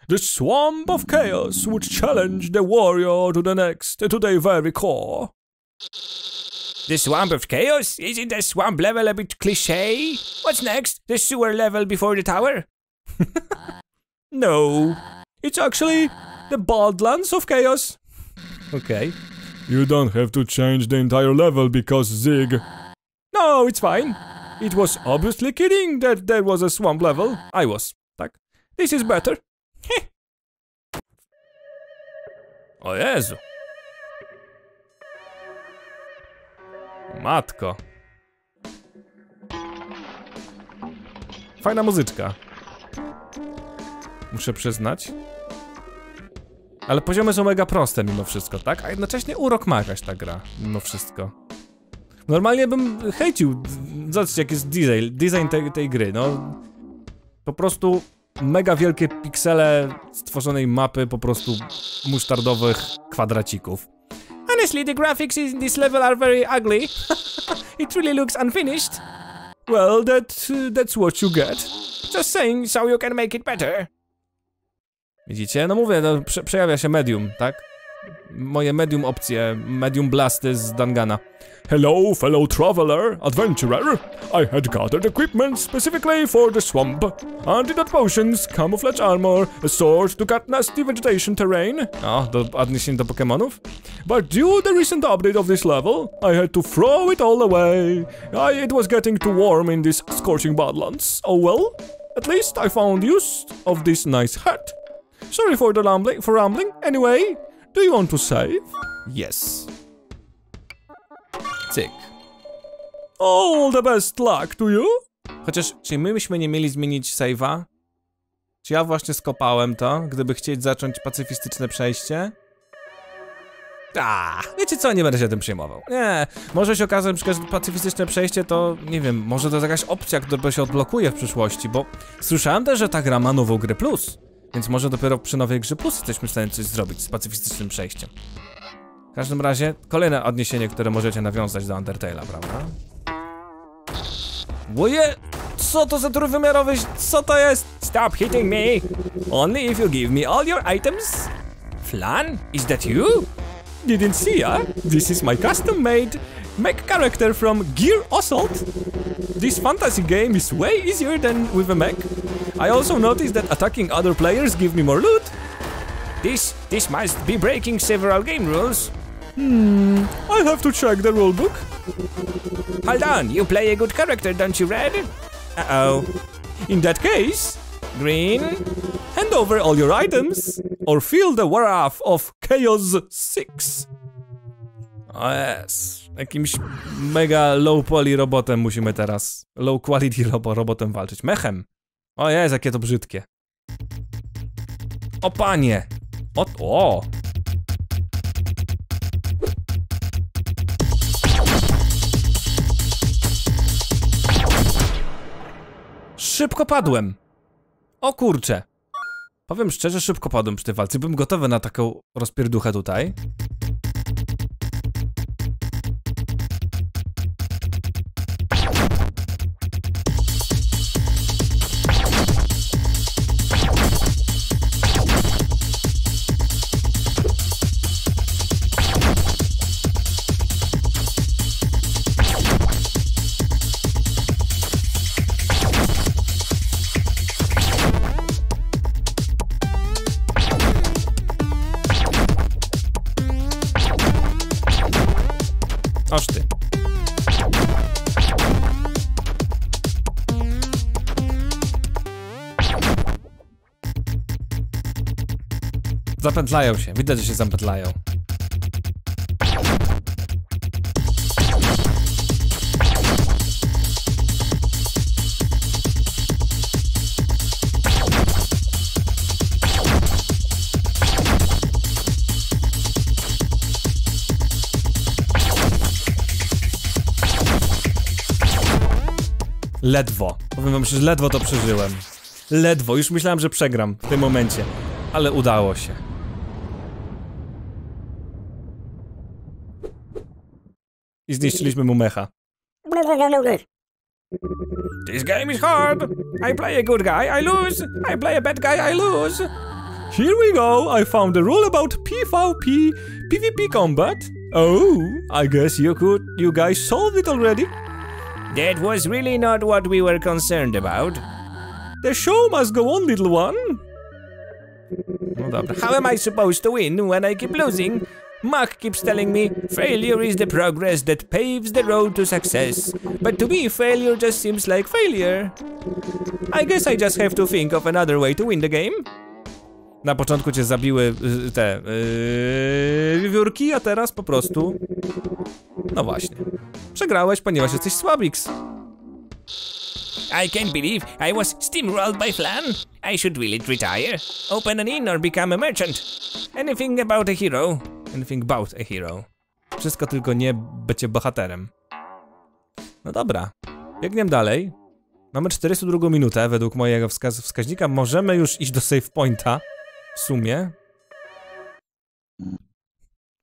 [SPEAKER 1] The swamp of chaos would challenge the warrior to the next, to their very core.
[SPEAKER 4] The swamp of chaos? Isn't the swamp level a bit cliche? What's next? The sewer level before the tower?
[SPEAKER 1] No, it's actually the Badlands of Chaos. Okay.
[SPEAKER 3] You don't have to change the entire level because Zig.
[SPEAKER 1] No, it's fine. It was obviously kidding that there was a swamp level. I was, tak? This is better. O Jezu. Matko. Fajna muzyczka. Muszę przyznać. Ale poziomy są mega proste mimo wszystko, tak? A jednocześnie urok ma jakaś ta gra, mimo wszystko. Normalnie bym hejcił, zobaczcie jak jest design, design tej, tej gry, no. Po prostu mega wielkie piksele stworzonej mapy po prostu musztardowych kwadracików.
[SPEAKER 4] Honestly, the graphics in this level are very ugly. it really looks unfinished.
[SPEAKER 1] Well, that, that's what you get.
[SPEAKER 4] Just saying so you can make it better.
[SPEAKER 1] Widzicie? No mówię, no, prze przejawia się medium, tak? Moje medium opcje, medium blasty z Dangana.
[SPEAKER 3] Hello, fellow traveler, adventurer. I had gathered equipment specifically for the swamp. Antidote potions, camouflage armor, a sword to cut nasty vegetation terrain.
[SPEAKER 1] O, do odniesień do Pokemonów?
[SPEAKER 3] But due to the recent update of this level, I had to throw it all away. I, it was getting too warm in these scorching badlands. Oh well, at least I found use of this nice hat. Sorry for the rambling, for rambling. Anyway, do you want to save?
[SPEAKER 1] Yes. Cyk.
[SPEAKER 3] All the best luck to you.
[SPEAKER 1] Chociaż, czy my byśmy nie mieli zmienić save'a? Czy ja właśnie skopałem to, gdyby chcieć zacząć pacyfistyczne przejście? A, wiecie co, nie będę się tym przejmował. Nie, może się okazać, że pacyfistyczne przejście to, nie wiem, może to jest jakaś opcja, która się odblokuje w przyszłości, bo słyszałem też, że ta gra ma nową grę plus. Więc może dopiero przy nowej grze plus jesteśmy w stanie coś zrobić z pacyfistycznym przejściem. W każdym razie, kolejne odniesienie, które możecie nawiązać do Undertale'a, prawda? Łoje! Co to za trójwymiarowy... Co to jest?
[SPEAKER 4] Stop hitting me. Only if you give me all your items. Flan, is that you?
[SPEAKER 1] Didn't see ya? This is my custom-made mech character from Gear Assault. This fantasy game is way easier than with a mech. I also noticed that attacking other players give me more loot.
[SPEAKER 4] This this must be breaking several game rules.
[SPEAKER 3] Hmm, I have to check the rulebook.
[SPEAKER 4] Hold on, you play a good character, don't you, Red? Uh-oh.
[SPEAKER 1] In that case, Green, hand over all your items, or feel the wrath of Chaos 6. O yes. Jakimś mega low poly robotem musimy teraz, low quality robo, robotem walczyć. Mechem. O jest, jakie to brzydkie. O panie. O, o. Szybko padłem. O kurcze. Powiem szczerze, szybko padłem przy tej walce. Byłem gotowy na taką rozpierduchę tutaj. Zapętlają się, widać, że się zapętlają. Ledwo. Powiem wam, że ledwo to przeżyłem. Ledwo. Już myślałem, że przegram w tym momencie. Ale udało się. I zniszczyliśmy mu mecha.
[SPEAKER 4] This game is hard. I play a good guy, I lose. I play a bad guy, I lose.
[SPEAKER 3] Here we go. I found a rule about PvP, PvP combat. Oh, I guess you could, you guys solved it already.
[SPEAKER 4] That was really not what we were concerned about.
[SPEAKER 3] The show must go on, little one.
[SPEAKER 4] How am I supposed to win when I keep losing? Mach keeps telling me failure is the progress that paves the road to success. But to me, failure just seems like failure. I guess I just have to think of another way to win the game.
[SPEAKER 1] Na początku cię zabiły te yy, wiewiórki, a teraz po prostu... No właśnie. Przegrałeś, ponieważ jesteś Słabix.
[SPEAKER 4] I can't believe I was steamrolled by Flan. I should really retire, open an inn or become a merchant. Anything about a hero.
[SPEAKER 1] Anything about a hero. Wszystko tylko nie bycie bohaterem. No dobra. Biegniemy dalej. Mamy 42 minutę według mojego wskaz wskaźnika. Możemy już iść do save pointa. W sumie.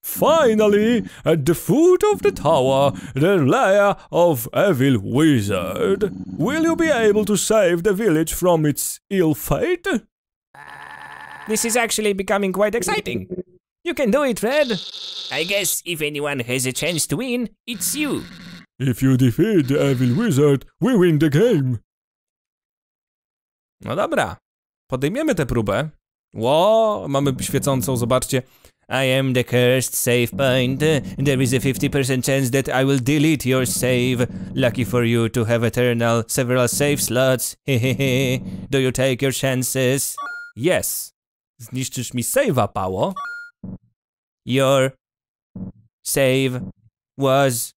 [SPEAKER 3] Finally, at the foot of the tower, the lair of Evil Wizard. Will you be able to save the village from its ill fate?
[SPEAKER 4] This is actually becoming quite exciting. You can do it, Red. I guess if anyone has a chance to win, it's you.
[SPEAKER 3] If you defeat the Evil Wizard, we win the game.
[SPEAKER 1] No dobra. Podejmiemy tę próbę. Ło, mamy świecącą, zobaczcie.
[SPEAKER 4] I am the cursed save point. There is a 50% chance that I will delete your save. Lucky for you to have eternal several save slots. Hehehe. Do you take your chances?
[SPEAKER 1] Yes. Zniszczysz mi save'a, Pało.
[SPEAKER 4] Your save was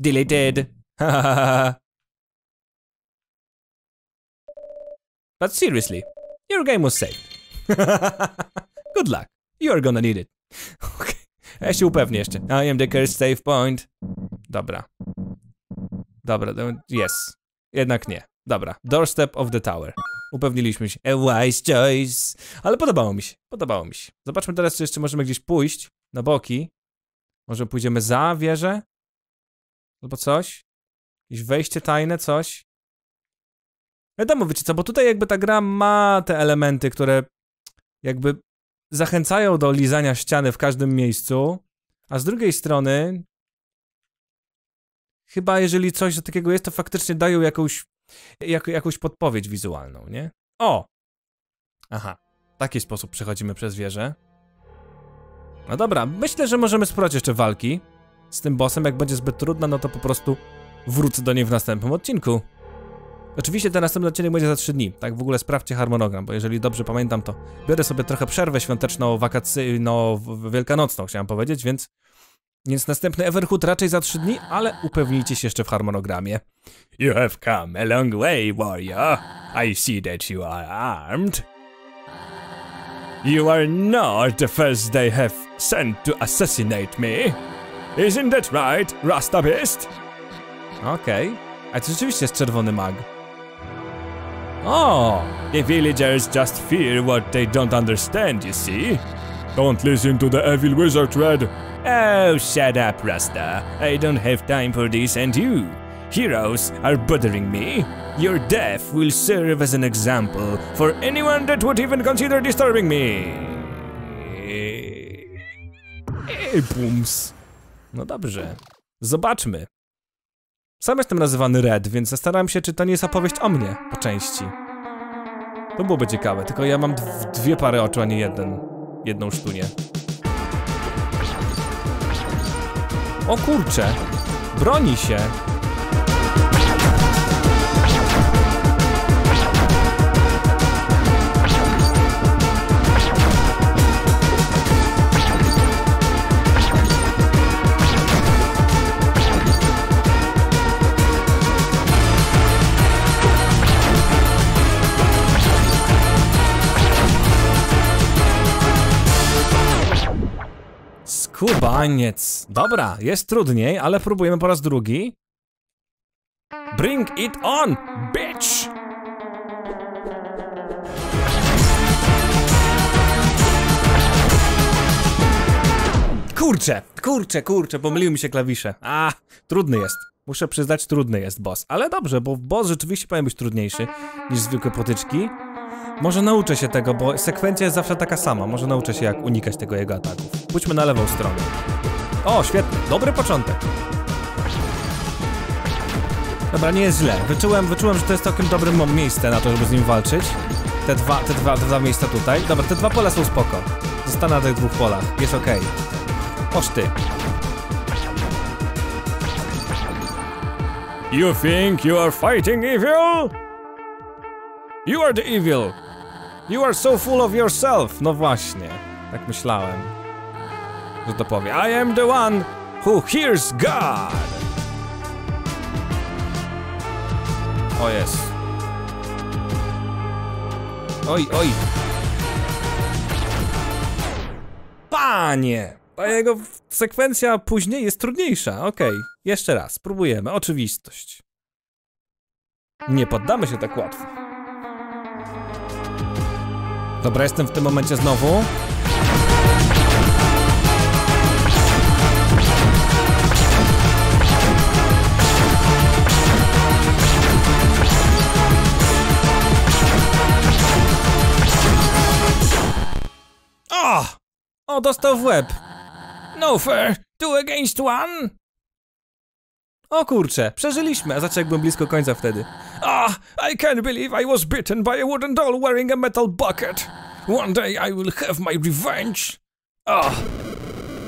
[SPEAKER 4] deleted.
[SPEAKER 1] But seriously, your game was saved. Good luck. You are gonna need it. Okay. Ja się upewnię jeszcze. I am the cursed save point. Dobra. Dobra, yes. Jednak nie. Dobra. Doorstep of the tower. Upewniliśmy się.
[SPEAKER 4] A wise choice.
[SPEAKER 1] Ale podobało mi się. Podobało mi się. Zobaczmy teraz, czy jeszcze możemy gdzieś pójść na boki. Może pójdziemy za wieżę? Albo coś? Jakieś wejście tajne, coś? Wiadomo, wiecie co, bo tutaj jakby ta gra ma te elementy, które jakby zachęcają do lizania ściany w każdym miejscu, a z drugiej strony chyba jeżeli coś takiego jest, to faktycznie dają jakąś, jak, jakąś podpowiedź wizualną, nie? O! Aha, w taki sposób przechodzimy przez wieżę. No dobra, myślę, że możemy spróbować jeszcze walki z tym bossem. Jak będzie zbyt trudna, no to po prostu wrócę do niej w następnym odcinku. Oczywiście ten następny odcinek będzie za 3 dni. Tak w ogóle sprawdźcie harmonogram, bo jeżeli dobrze pamiętam, to biorę sobie trochę przerwę świąteczną, wakacyjną, wielkanocną chciałem powiedzieć, więc więc następny Everhood raczej za 3 dni, ale upewnijcie się jeszcze w harmonogramie.
[SPEAKER 2] You have come a long way, warrior. I see that you are armed. You are not the first they have sent to assassinate me. Isn't that right, Rasta Beast?
[SPEAKER 1] Okej. A to rzeczywiście jest czerwony mag. O!
[SPEAKER 2] The villagers just fear what they don't understand, you see?
[SPEAKER 3] Don't listen to the Evil Wizard, Red.
[SPEAKER 2] Oh, shut up, Rasta. I don't have time for this, and you. Heroes are bothering me. Your death will serve as an example for anyone that would even consider disturbing me.
[SPEAKER 1] Ej, bums. No dobrze. Zobaczmy. Sam jestem nazywany Red, więc zastanawiam się, czy to nie jest opowieść o mnie po części. To byłoby ciekawe, tylko ja mam dw- dwie pary oczu, a nie jeden. Jedną sztunię. O kurcze! Broni się! Skubaniec. Dobra, jest trudniej, ale próbujemy po raz drugi. Bring it on, bitch! Kurczę, kurczę, kurczę, pomyliły mi się klawisze. A, trudny jest. Muszę przyznać, trudny jest boss. Ale dobrze, bo boss rzeczywiście powinien być trudniejszy niż zwykłe potyczki. Może nauczę się tego, bo sekwencja jest zawsze taka sama. Może nauczę się, jak unikać tego jego ataku. Pójdźmy na lewą stronę. O, świetnie. Dobry początek. Dobra, nie jest źle. Wyczułem, wyczułem, że to jest całkiem dobre miejsce na to, żeby z nim walczyć. Te dwa, te dwa, te dwa miejsca tutaj. Dobra, te dwa pola są spoko. Zostanę na tych dwóch polach. Jest okej. Oż ty.
[SPEAKER 3] You think you are fighting evil?
[SPEAKER 1] You are the evil. You are so full of yourself. No właśnie. Tak myślałem. Że to powie. I am the one who hears God. O jest. Oj, oj. Panie! Ta jego sekwencja później jest trudniejsza. Okej. Jeszcze raz. Spróbujemy. Oczywistość. Nie poddamy się tak łatwo. Dobra, jestem w tym momencie znowu. O! O, dostał w łeb. No fair. Two against one. O kurczę, przeżyliśmy, a znaczy jak byłem blisko końca wtedy.
[SPEAKER 3] Ah, I can't believe I was bitten by a wooden doll wearing a metal bucket. One day I will have my revenge. Ah,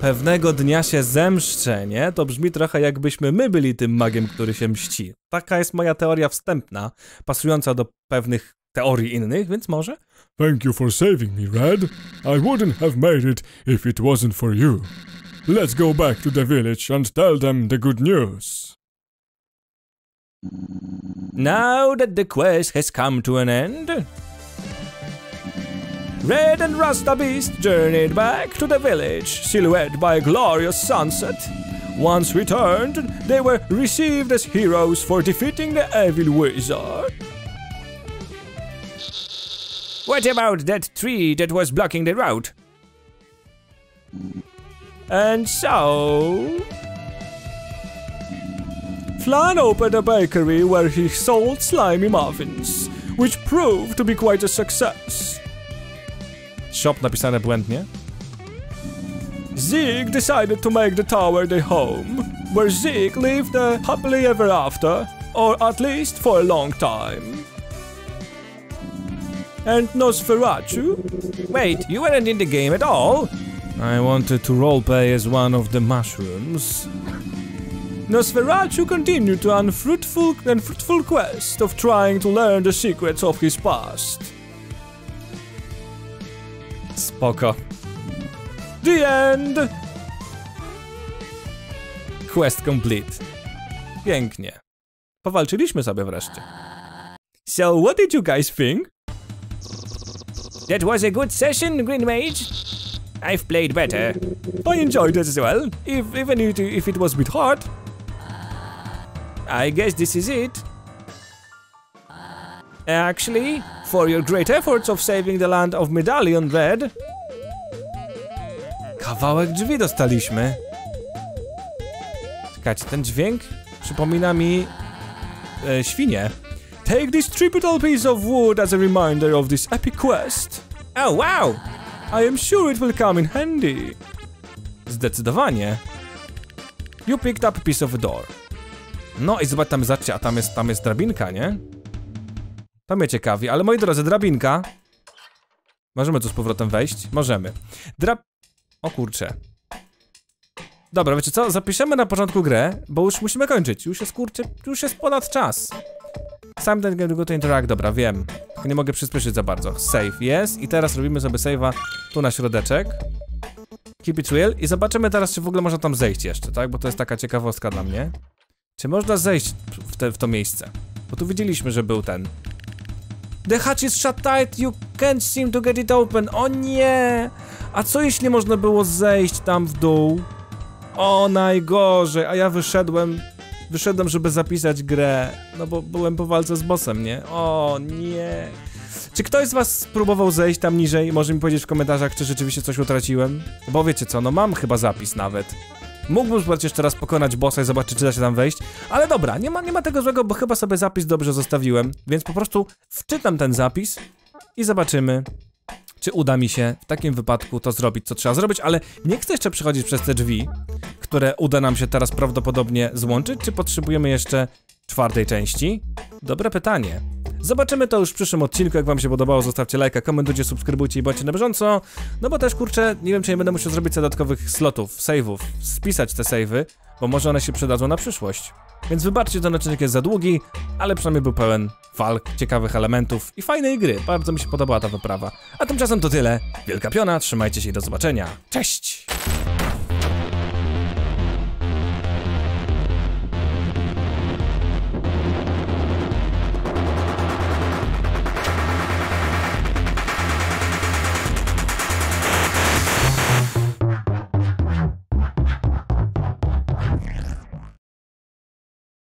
[SPEAKER 1] Pewnego dnia się zemszczę, nie? To brzmi trochę jakbyśmy my byli tym magiem, który się mści. Taka jest moja teoria wstępna, pasująca do pewnych teorii innych, więc może?
[SPEAKER 3] thank you for saving me, Red. I wouldn't have made it if it wasn't for you. Let's go back to the village and tell them the good news.
[SPEAKER 4] Now that the quest has come to an end, Red and Rasta Beast journeyed back to the village, silhouetted by a glorious sunset. Once returned, they were received as heroes for defeating the evil wizard. What about that tree that was blocking the route? And so. Flan opened a bakery where he sold slimy muffins, which proved to be quite a success.
[SPEAKER 1] Shop napisane błędnie.
[SPEAKER 4] Zeke decided to make the tower their home, where Zeke lived uh, happily ever after, or at least for a long time. And Nosferatu? Wait, you weren't in the game at all?
[SPEAKER 1] I wanted to roleplay as one of the mushrooms.
[SPEAKER 4] Nosferatu continued to unfruitful and fruitful quest of trying to learn the secrets of his past.
[SPEAKER 1] Spoko.
[SPEAKER 4] The end!
[SPEAKER 1] Quest complete. Pięknie. Powalczyliśmy sobie wreszcie.
[SPEAKER 4] So, what did you guys think?
[SPEAKER 5] That was a good session, Green Mage. I've played better.
[SPEAKER 4] I enjoyed it as well, if, even if, if it was a bit hard.
[SPEAKER 5] I guess this is it. Actually, for your great efforts of saving the land of Medallion Red,
[SPEAKER 1] Kawałek drzwi dostaliśmy. Czekajcie, ten dźwięk przypomina mi e, świnie.
[SPEAKER 4] Take this triple piece of wood as a reminder of this epic quest.
[SPEAKER 5] oh wow!
[SPEAKER 4] I am sure it will come in handy.
[SPEAKER 1] Zdecydowanie. You picked up a piece of a door. No i zobacz, tam, zobaczcie, a tam jest, tam jest drabinka, nie? To mnie ciekawi, ale moi drodzy, drabinka. Możemy tu z powrotem wejść? Możemy. Drab... O kurcze. Dobra, wiecie co? Zapiszemy na początku grę, bo już musimy kończyć. Już jest kurczę, już jest ponad czas. Sam ten go to interact, dobra, wiem. Tylko nie mogę przyspieszyć za bardzo. Save jest i teraz robimy sobie save'a tu na środeczek. Keep it real i zobaczymy teraz, czy w ogóle można tam zejść jeszcze, tak? Bo to jest taka ciekawostka dla mnie. Czy można zejść w, te, w to miejsce? Bo tu widzieliśmy, że był ten. The hatch is shut tight, you can't seem to get it open. O nie! A co jeśli można było zejść tam w dół? O, najgorzej, a ja wyszedłem... wyszedłem, żeby zapisać grę, no bo byłem po walce z bossem, nie? O nie. Czy ktoś z was spróbował zejść tam niżej? Może mi powiedzieć w komentarzach, czy rzeczywiście coś utraciłem? Bo wiecie co, no mam chyba zapis nawet. Mógłbym spróbować jeszcze raz pokonać bossa i zobaczyć, czy da się tam wejść. Ale dobra, nie ma, nie ma tego złego, bo chyba sobie zapis dobrze zostawiłem. Więc po prostu wczytam ten zapis i zobaczymy, czy uda mi się w takim wypadku to zrobić, co trzeba zrobić. Ale nie chcę jeszcze przechodzić przez te drzwi, które uda nam się teraz prawdopodobnie złączyć, czy potrzebujemy jeszcze czwartej części? Dobre pytanie. Zobaczymy to już w przyszłym odcinku. Jak wam się podobało, zostawcie lajka, komentujcie, subskrybujcie i bądźcie na bieżąco. No bo też kurczę, nie wiem czy nie będę musiał zrobić dodatkowych slotów, save'ów, spisać te save'y, bo może one się przydadzą na przyszłość. Więc wybaczcie, ten odcinek jest za długi, ale przynajmniej był pełen walk, ciekawych elementów i fajnej gry. Bardzo mi się podobała ta wyprawa. A tymczasem to tyle. Wielka piona, trzymajcie się i do zobaczenia. Cześć!